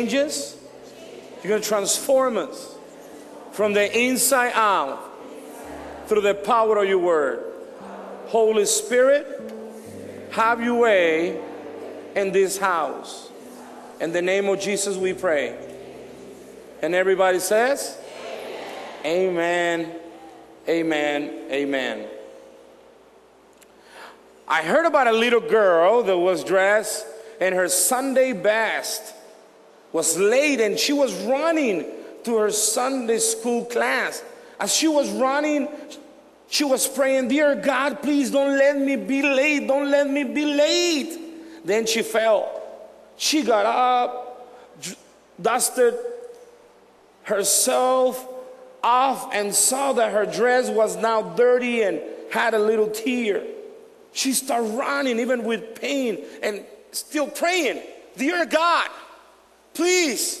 changes. You're going to transform us from the inside out through the power of your word. Holy Spirit, have your way in this house. In the name of Jesus, we pray. And everybody says, Amen, amen, amen. I heard about a little girl that was dressed in her Sunday best, was late, and she was running to her Sunday school class. As she was running, she was praying, Dear God, please don't let me be late. Don't let me be late. Then she fell. She got up, dusted herself off, and saw that her dress was now dirty and had a little tear. She started running, even with pain, and still praying, Dear God, please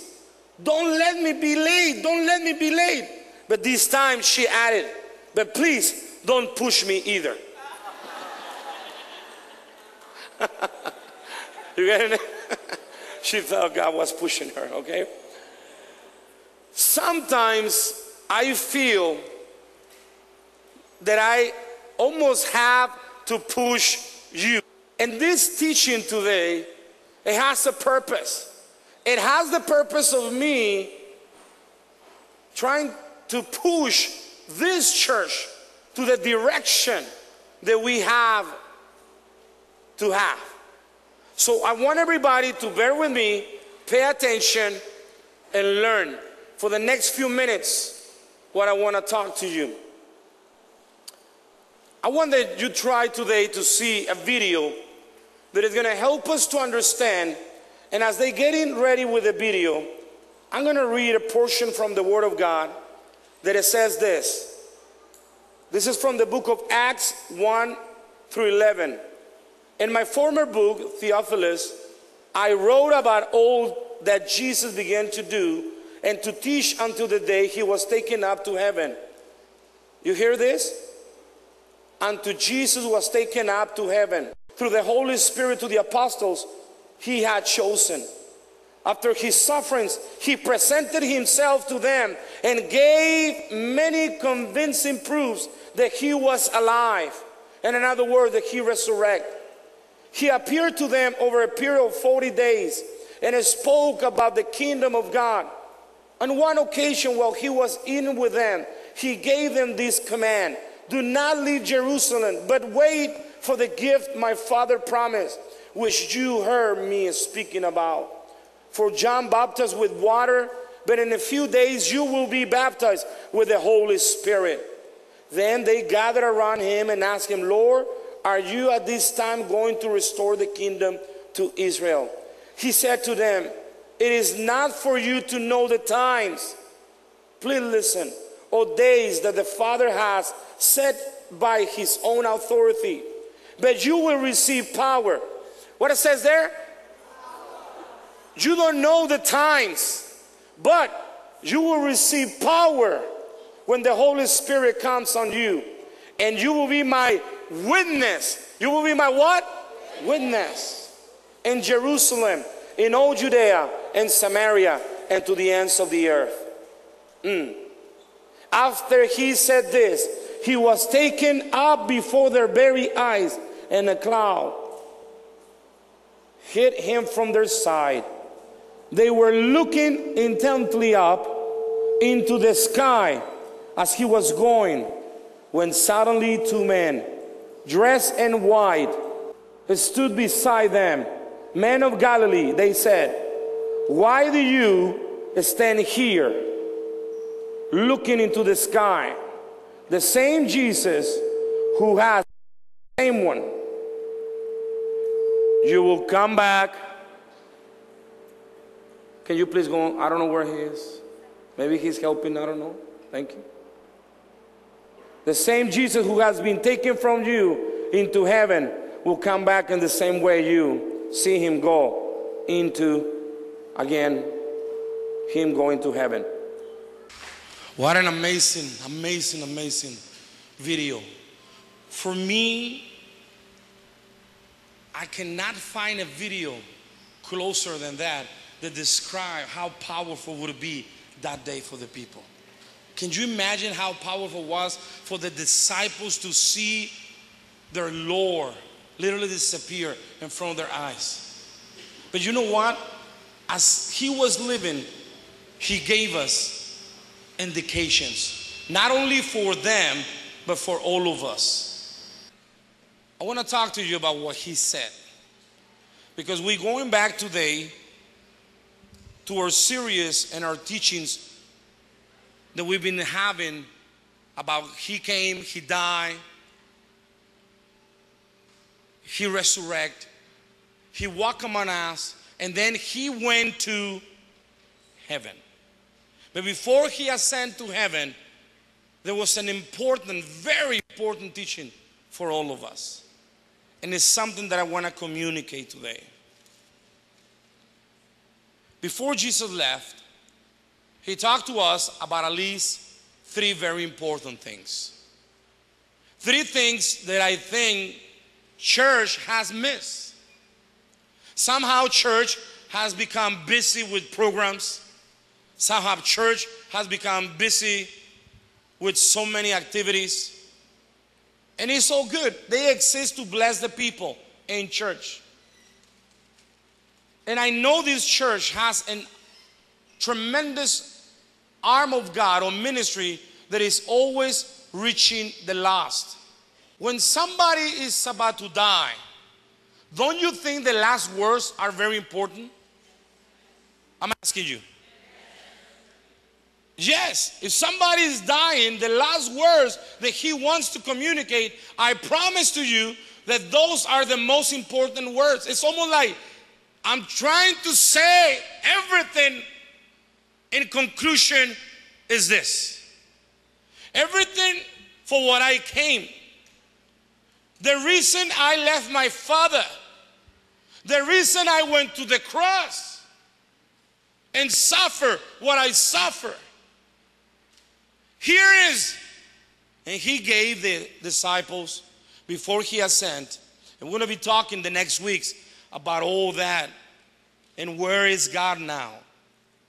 don't let me be late. Don't let me be late. But this time she added, But please don't push me either. you get it? she felt God was pushing her, okay? Sometimes I feel that I almost have to push you. And this teaching today, it has a purpose. It has the purpose of me trying to push this church to the direction that we have to have. So I want everybody to bear with me, pay attention, and learn for the next few minutes what I want to talk to you. I want that you try today to see a video that is going to help us to understand. And as they get in ready with the video, I'm going to read a portion from the Word of God that it says this. This is from the book of Acts 1 through 11. In my former book, Theophilus, I wrote about all that Jesus began to do and to teach until the day he was taken up to heaven. You hear this? Unto Jesus was taken up to heaven through the Holy Spirit to the apostles he had chosen. After his sufferings, he presented himself to them and gave many convincing proofs that he was alive. And in other words, that he resurrected. He appeared to them over a period of 40 days and spoke about the kingdom of God. On one occasion, while he was eating with them, he gave them this command Do not leave Jerusalem, but wait for the gift my father promised, which you heard me speaking about. For John baptized with water, but in a few days you will be baptized with the Holy Spirit. Then they gathered around him and asked him, Lord, are you at this time going to restore the kingdom to Israel? He said to them, It is not for you to know the times. Please listen. Or days that the Father has set by his own authority. But you will receive power. What it says there? You don't know the times, but you will receive power when the Holy Spirit comes on you. And you will be my witness. You will be my what? Witness. In Jerusalem, in all Judea and Samaria, and to the ends of the earth. Mm. After he said this, he was taken up before their very eyes, and a cloud hid him from their sight. They were looking intently up into the sky as he was going, when suddenly two men, dressed in white, stood beside them. Men of Galilee, they said, Why do you stand here looking into the sky? The same Jesus who has the same one. You will come back. Can you please go on? I don't know where he is. Maybe he's helping, I don't know. Thank you. The same Jesus who has been taken from you into heaven will come back in the same way you see him go into, again, him going to heaven. What an amazing, amazing, amazing video. For me, I cannot find a video closer than that that describe how powerful would it be that day for the people. Can you imagine how powerful it was for the disciples to see their Lord literally disappear in front of their eyes? But you know what? As he was living, he gave us indications, not only for them, but for all of us. I want to talk to you about what he said. Because we're going back today to our series and our teachings that we've been having about He came, He died, He resurrected, He walked among us, and then He went to heaven. But before He ascended to heaven, there was an important, very important teaching for all of us. And it's something that I want to communicate today. Before Jesus left, he talked to us about at least three very important things. Three things that I think church has missed. Somehow church has become busy with programs. Somehow church has become busy with so many activities. And it's so good. They exist to bless the people in church. And I know this church has a tremendous arm of God or ministry that is always reaching the lost. When somebody is about to die, don't you think the last words are very important? I'm asking you. Yes, if somebody is dying, the last words that he wants to communicate, I promise to you that those are the most important words. It's almost like I'm trying to say everything in conclusion is this everything for what I came. The reason I left my father, the reason I went to the cross and suffer what I suffer here is, and he gave the disciples before he ascended. And we're going to be talking the next weeks about all that and where is God now.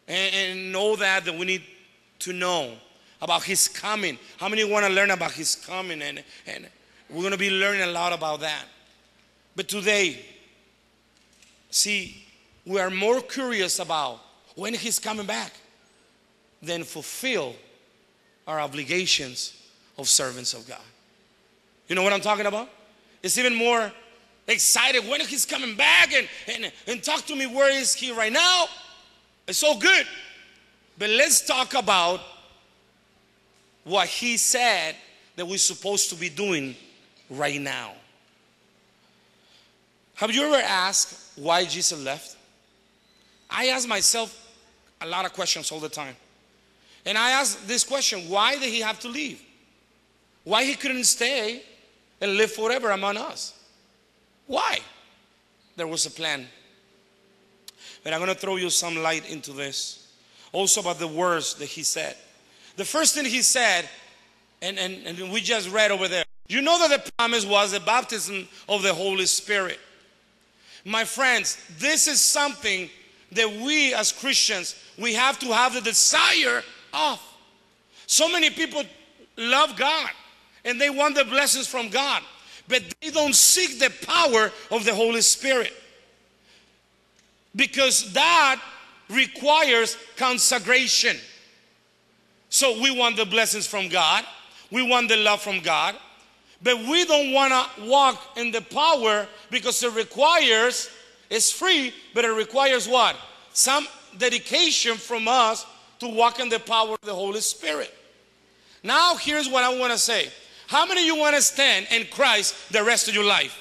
And, and all that that we need to know about his coming. How many want to learn about his coming? And, and we're going to be learning a lot about that. But today, see, we are more curious about when he's coming back than fulfill our obligations of servants of God. You know what I'm talking about? It's even more excited when he's coming back and, and, and talk to me where is he right now. It's so good. But let's talk about what he said that we're supposed to be doing right now. Have you ever asked why Jesus left? I ask myself a lot of questions all the time. And I asked this question why did he have to leave? Why he couldn't stay and live forever among us? Why? There was a plan. But I'm going to throw you some light into this. Also about the words that he said. The first thing he said, and, and, and we just read over there, you know that the promise was the baptism of the Holy Spirit. My friends, this is something that we as Christians, we have to have the desire off. So many people love God and they want the blessings from God, but they don't seek the power of the Holy Spirit because that requires consecration. So we want the blessings from God, we want the love from God, but we don't want to walk in the power because it requires, it's free, but it requires what? Some dedication from us to walk in the power of the Holy Spirit. Now, here's what I want to say. How many of you want to stand in Christ the rest of your life?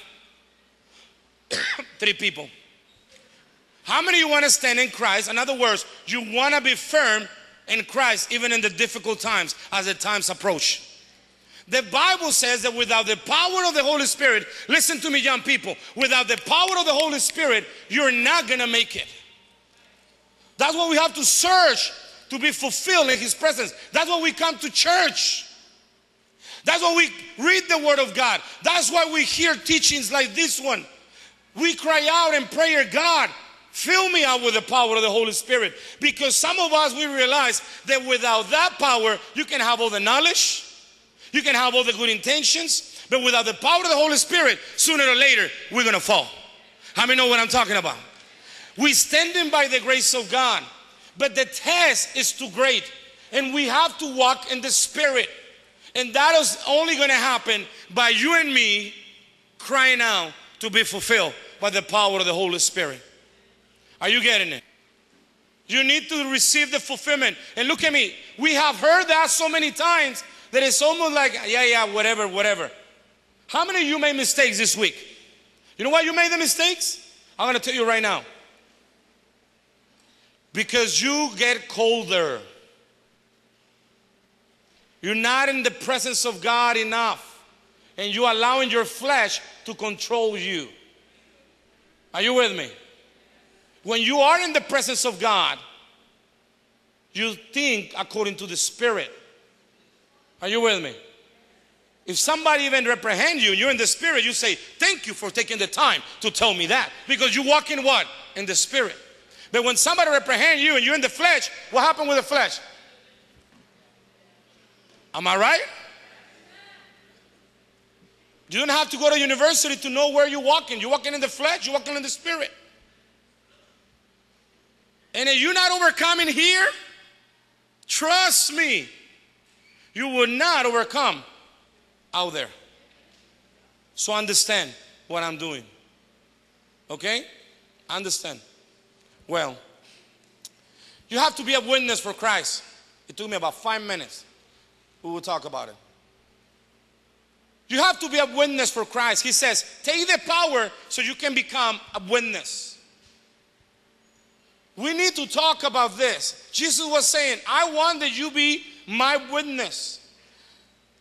Three people. How many of you want to stand in Christ? In other words, you want to be firm in Christ even in the difficult times as the times approach. The Bible says that without the power of the Holy Spirit, listen to me, young people, without the power of the Holy Spirit, you're not going to make it. That's why we have to search to be fulfilled in His presence. That's why we come to church. That's why we read the Word of God. That's why we hear teachings like this one. We cry out and pray, God, Fill me out with the power of the Holy Spirit. Because some of us, we realize that without that power, you can have all the knowledge, you can have all the good intentions, but without the power of the Holy Spirit, sooner or later, we're going to fall. How many know what I'm talking about? We standing by the grace of God, but the test is too great. And we have to walk in the Spirit. And that is only going to happen by you and me crying out to be fulfilled by the power of the Holy Spirit. Are you getting it? You need to receive the fulfillment. And look at me. We have heard that so many times that it's almost like, yeah, yeah, whatever, whatever. How many of you made mistakes this week? You know why you made the mistakes? I'm going to tell you right now. Because you get colder. You're not in the presence of God enough. And you're allowing your flesh to control you. Are you with me? When you are in the presence of God, you think according to the Spirit. Are you with me? If somebody even reprehend you, you're in the Spirit, you say, Thank you for taking the time to tell me that. Because you walk in what? In the Spirit. But when somebody reprehend you and you're in the flesh, what happened with the flesh? Am I right? You don't have to go to university to know where you're walking. You're walking in the flesh, you're walking in the spirit. And if you're not overcoming here, trust me, you will not overcome out there. So understand what I'm doing. Okay? Understand. Well, you have to be a witness for Christ. It took me about five minutes. We will talk about it. You have to be a witness for Christ. He says, take the power so you can become a witness. We need to talk about this. Jesus was saying, I want that you be my witness.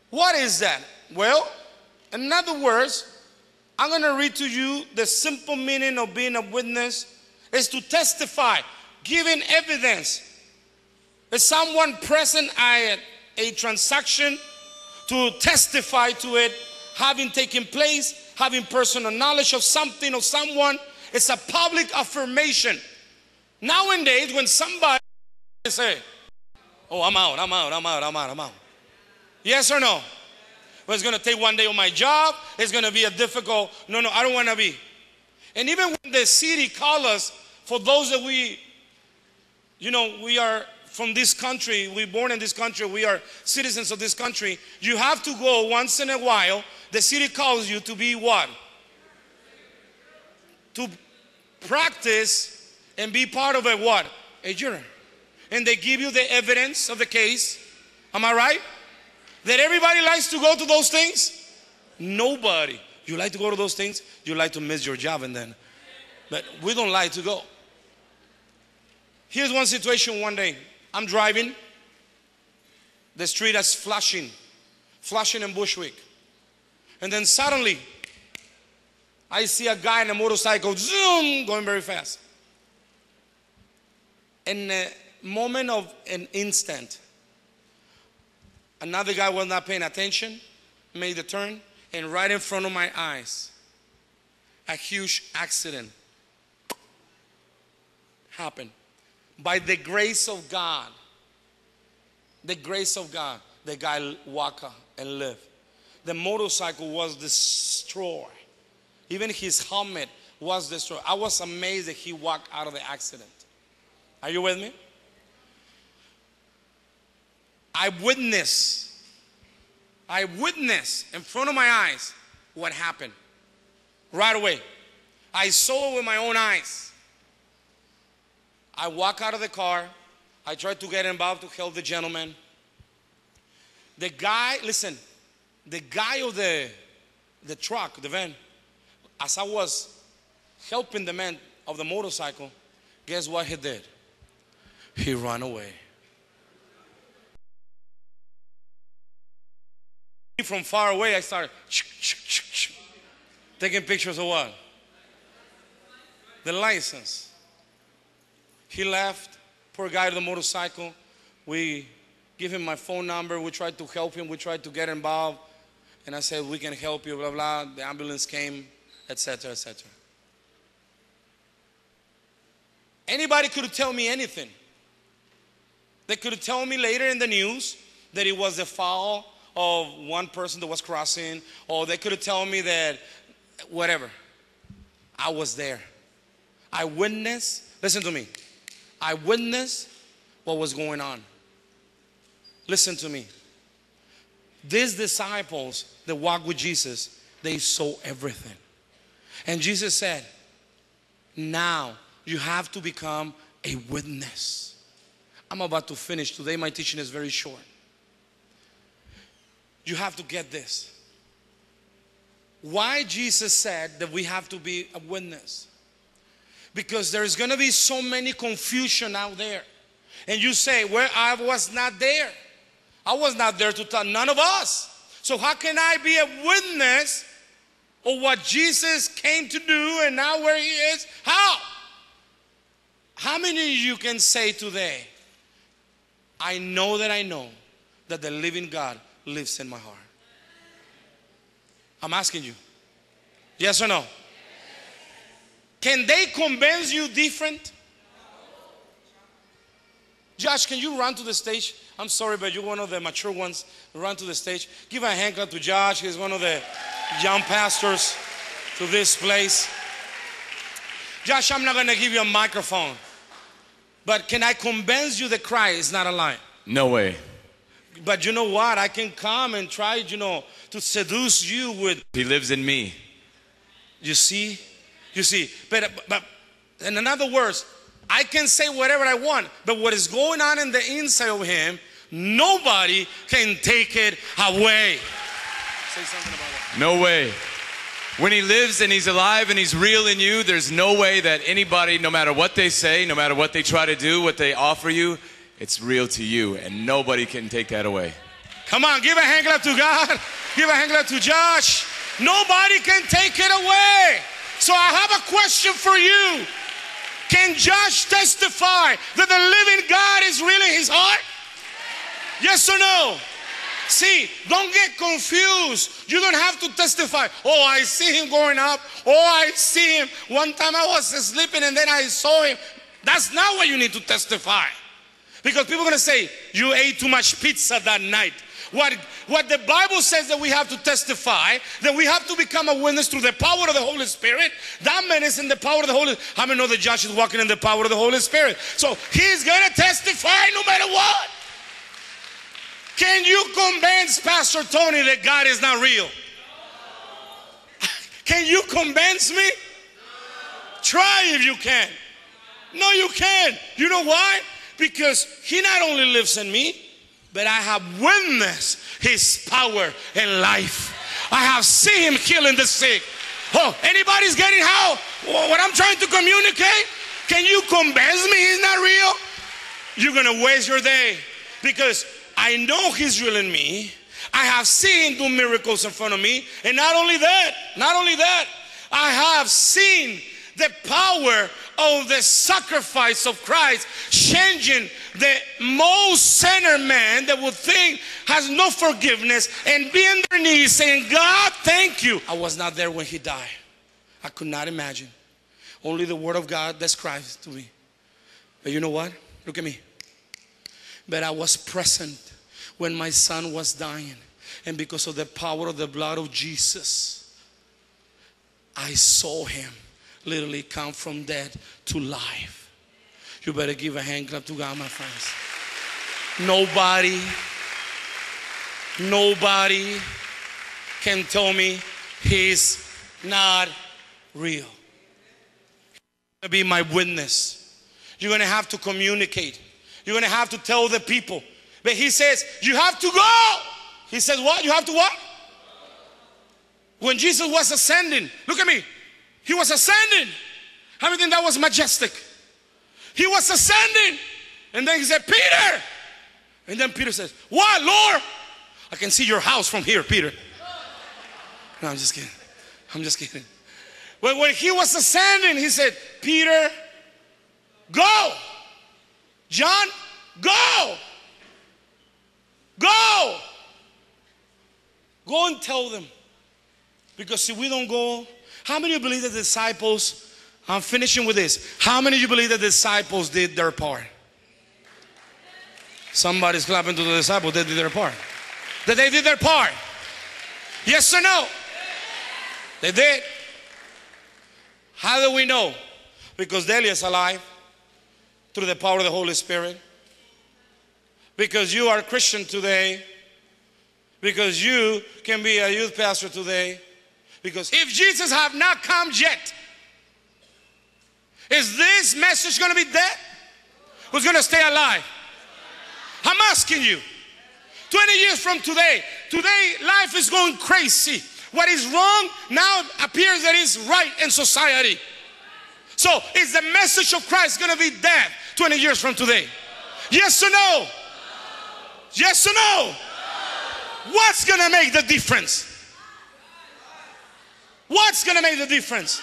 What is that? Well, in other words, I'm going to read to you the simple meaning of being a witness is to testify, giving evidence. Is someone present at a transaction to testify to it having taken place, having personal knowledge of something or someone? It's a public affirmation. Nowadays, when somebody say, Oh, I'm out, I'm out, I'm out, I'm out, I'm out. Yes or no? Well, it's going to take one day on my job. It's going to be a difficult. No, no, I don't want to be. And even when the city call us, for those that we, you know, we are from this country, we born in this country, we are citizens of this country, you have to go once in a while. The city calls you to be what? To practice and be part of a what? A jury. And they give you the evidence of the case. Am I right? That everybody likes to go to those things? Nobody. You like to go to those things? You like to miss your job and then. But we don't like to go. Here's one situation one day. I'm driving. The street is flashing, flashing in Bushwick. And then suddenly, I see a guy in a motorcycle, zoom, going very fast in a moment of an instant, another guy was not paying attention, made the turn, and right in front of my eyes, a huge accident happened. By the grace of God, the grace of God, the guy walked and lived. The motorcycle was destroyed. Even his helmet was destroyed. I was amazed that he walked out of the accident. Are you with me? I witness, I witnessed in front of my eyes what happened right away. I saw it with my own eyes. I walk out of the car. I try to get involved to help the gentleman. The guy, listen, the guy of the, the truck, the van, as I was helping the man of the motorcycle, guess what he did? he ran away. From far away, I started taking pictures of what? The license. He left. Poor guy on the motorcycle. We give him my phone number. We tried to help him. We tried to get involved. And I said, we can help you, blah, blah. The ambulance came, etc., etc. Anybody could tell me anything. They could tell me later in the news that it was a fall of one person that was crossing, or they could have told me that whatever. I was there. I witnessed, listen to me. I witnessed what was going on. Listen to me. These disciples that walked with Jesus, they saw everything. And Jesus said, Now you have to become a witness. I'm about to finish. Today, my teaching is very short. You have to get this. Why Jesus said that we have to be a witness? Because there's going to be so many confusion out there. And you say, Well, I was not there. I was not there to tell none of us. So, how can I be a witness of what Jesus came to do and now where he is? How? How many of you can say today, I know that I know that the living God lives in my heart? I'm asking you. Yes or no? Can they convince you different? Josh, can you run to the stage? I'm sorry, but you're one of the mature ones. Run to the stage. Give a hand clap to Josh. He's one of the young pastors to this place. Josh, I'm not going to give you a microphone. But can I convince you that Christ is not a lie? No way. But you know what? I can come and try, you know, to seduce you with. He lives in me. You see? You see? But, but in other words, I can say whatever I want, but what is going on in the inside of him, nobody can take it away. Say something about that. No way. When he lives and he's alive and he's real in you, there's no way that anybody, no matter what they say, no matter what they try to do, what they offer you, it's real to you and nobody can take that away. Come on, give a hand clap to God. Give a hand clap to Josh. Nobody can take it away. So I have a question for you. Can Josh testify that the living God is really his heart? Yes or no? See, don't get confused. You don't have to testify. Oh, I see him going up. Oh, I see him. One time I was sleeping and then I saw him. That's not what you need to testify. Because people are going to say, You ate too much pizza that night. What, what the Bible says that we have to testify, that we have to become a witness through the power of the Holy Spirit. That man is in the power of the Holy How many know that Josh is walking in the power of the Holy Spirit? So he's going to testify no matter what. Can you convince Pastor Tony that God is not real? Can you convince me? Try if you can. No, you can't. You know why? Because He not only lives in me, but I have witnessed His power and life. I have seen Him healing the sick. Oh, anybody's getting how? What I'm trying to communicate? Can you convince me He's not real? You're gonna waste your day because I know He's real in me. I have seen do miracles in front of me. And not only that, not only that, I have seen the power of the sacrifice of Christ changing the most sinner man that would think has no forgiveness and be on their knees saying, God, thank you. I was not there when he died. I could not imagine. Only the word of God describes to me. But you know what? Look at me. But I was present when my son was dying. And because of the power of the blood of Jesus, I saw him literally come from dead to life. You better give a hand clap to God, my friends. Nobody, nobody can tell me he's not real. To be my witness. You're gonna have to communicate. You're gonna have to tell the people. But he says, You have to go. He says, What? You have to what? When Jesus was ascending, look at me. He was ascending. How many think that was majestic? He was ascending. And then he said, Peter. And then Peter says, What, Lord? I can see your house from here, Peter. No, I'm just kidding. I'm just kidding. But when he was ascending, he said, Peter, go. John, go. Go. Go and tell them. Because if we don't go, how many of you believe the disciples I'm finishing with this. How many of you believe the disciples did their part? Somebody's clapping to the disciples, they did their part. That they did their part. Yes or no? They did. How do we know? Because Delia is alive through the power of the Holy Spirit. Because you are a Christian today. Because you can be a youth pastor today. Because if Jesus have not come yet, is this message going to be dead? Who's going to stay alive? I'm asking you. 20 years from today, today life is going crazy. What is wrong now appears that is right in society. So is the message of Christ going to be dead 20 years from today? Yes or no? Yes or no? What's going to make the difference? What's going to make the difference?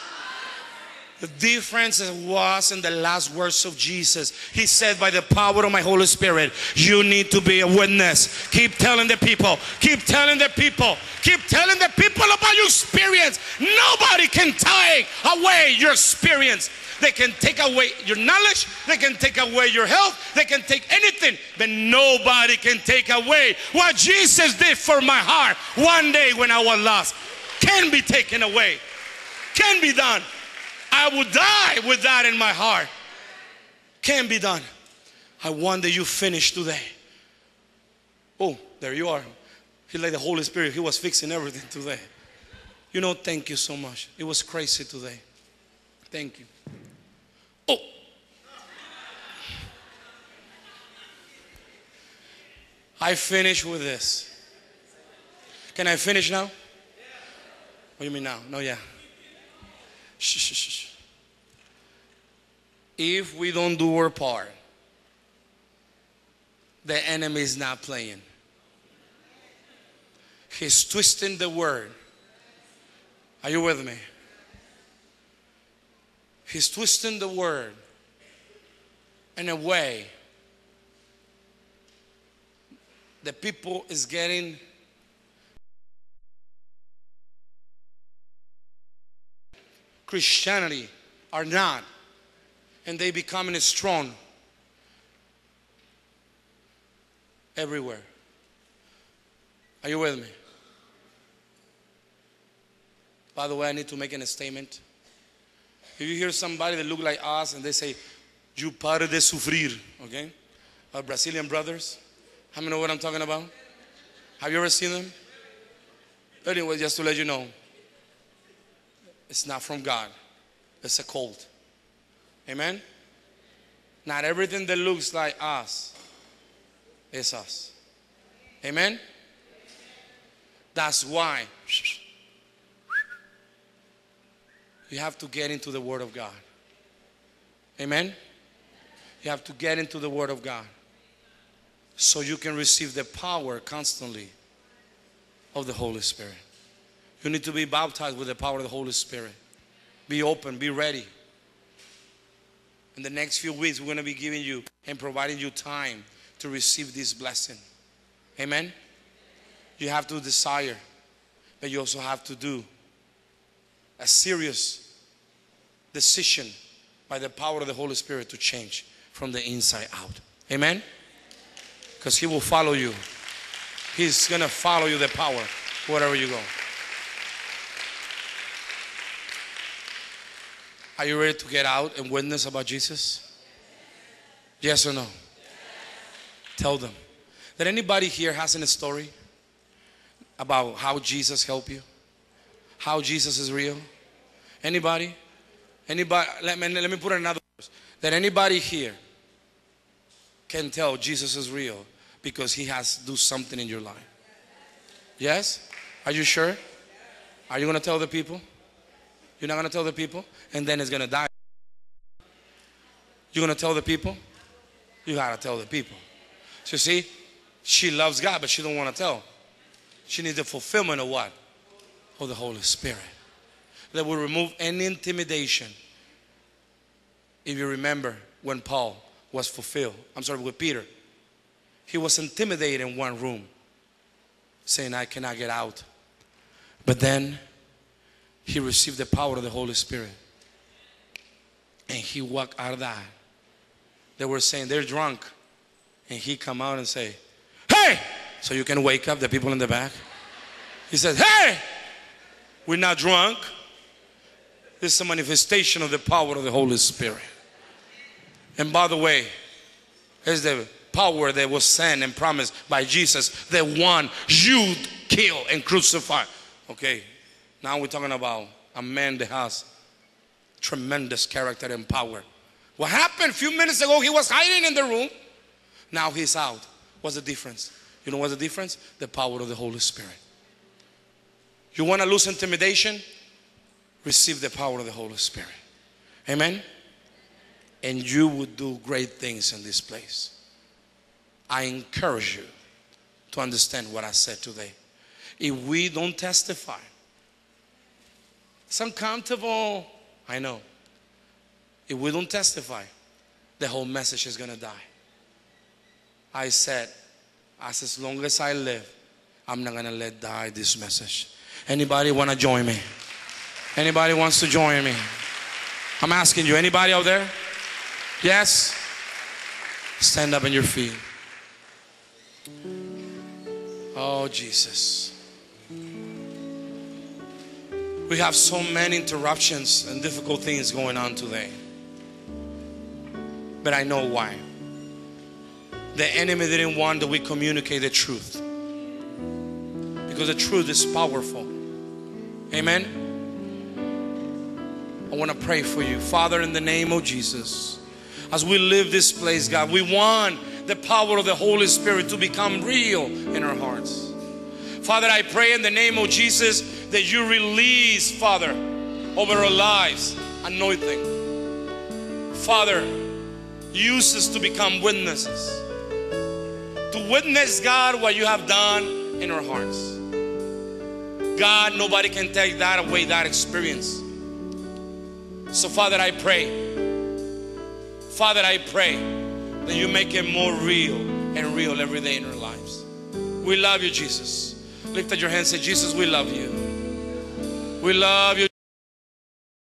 The difference was in the last words of Jesus. He said, By the power of my Holy Spirit, you need to be a witness. Keep telling the people, keep telling the people, keep telling the people about your experience. Nobody can take away your experience. They can take away your knowledge, they can take away your health, they can take anything, but nobody can take away what Jesus did for my heart one day when I was lost. Can be taken away, can be done. I will die with that in my heart. Can be done. I want that you finish today. Oh, there you are. He like the Holy Spirit. He was fixing everything today. You know, thank you so much. It was crazy today. Thank you. Oh. I finish with this. Can I finish now? What do you mean now? No, yeah. Shh, shh, shh. If we don't do our part, the enemy is not playing. He's twisting the word. Are you with me? He's twisting the word in a way the people is getting Christianity are not, and they becoming strong everywhere. Are you with me? By the way, I need to make a statement. If you hear somebody that look like us and they say, "You pare de sufrir," okay? Our Brazilian brothers. How many know what I'm talking about? Have you ever seen them? Anyway, just to let you know, it's not from God. It's a cult. Amen? Not everything that looks like us is us. Amen? That's why you have to get into the Word of God. Amen? You have to get into the Word of God so you can receive the power constantly of the Holy Spirit. You need to be baptized with the power of the Holy Spirit. Be open, be ready. In the next few weeks, we're going to be giving you and providing you time to receive this blessing. Amen? You have to desire, but you also have to do a serious decision by the power of the Holy Spirit to change from the inside out. Amen? Because He will follow you. He's going to follow you the power wherever you go. Are you ready to get out and witness about Jesus? Yes or no? Tell them. That anybody here has a story about how Jesus helped you? How Jesus is real? Anybody? Anybody? Let me, let me put it another words. That anybody here can tell Jesus is real because he has do something in your life. Yes? Are you sure? Are you going to tell the people? You're not going to tell the people? And then it's going to die. You're going to tell the people? You got to tell the people. So see, she loves God, but she don't want to tell. She needs the fulfillment of what? Of the Holy Spirit. That will remove any intimidation. If you remember when Paul was fulfilled, I'm sorry, with Peter, he was intimidated in one room, saying, I cannot get out. But then he received the power of the Holy Spirit. And he walked out of that. They were saying they're drunk. And he come out and say, Hey! So you can wake up the people in the back. He said, Hey! We're not drunk. This is a manifestation of the power of the Holy Spirit. And by the way, is the power that was sent and promised by Jesus, the one you kill and crucify. Okay, now we're talking about a man that has tremendous character and power. What happened a few minutes ago? He was hiding in the room. Now he's out. What's the difference? You know what's the difference? The power of the Holy Spirit. You want to lose intimidation? Receive the power of the Holy Spirit. Amen? And you would do great things in this place. I encourage you to understand what I said today. If we don't testify, it's uncomfortable, I know. If we don't testify, the whole message is going to die. I said, as, as long as I live, I'm not going to let die this message. Anybody want to join me? Anybody wants to join me? I'm asking you, anybody out there? Yes? Stand up on your feet. Oh, Jesus. We have so many interruptions and difficult things going on today. But I know why. The enemy didn't want that we communicate the truth. Because the truth is powerful. Amen. I want to pray for you. Father, in the name of Jesus, as we live this place, God, we want the power of the Holy Spirit to become real in our hearts. Father, I pray in the name of Jesus that you release, Father, over our lives anointing. Father, use us to become witnesses. To witness, God, what you have done in our hearts. God, nobody can take that away, that experience. So, Father, I pray. Father, I pray that you make it more real and real every day in our lives. We love you, Jesus. Lift up your hands say, Jesus, we love you. We love you.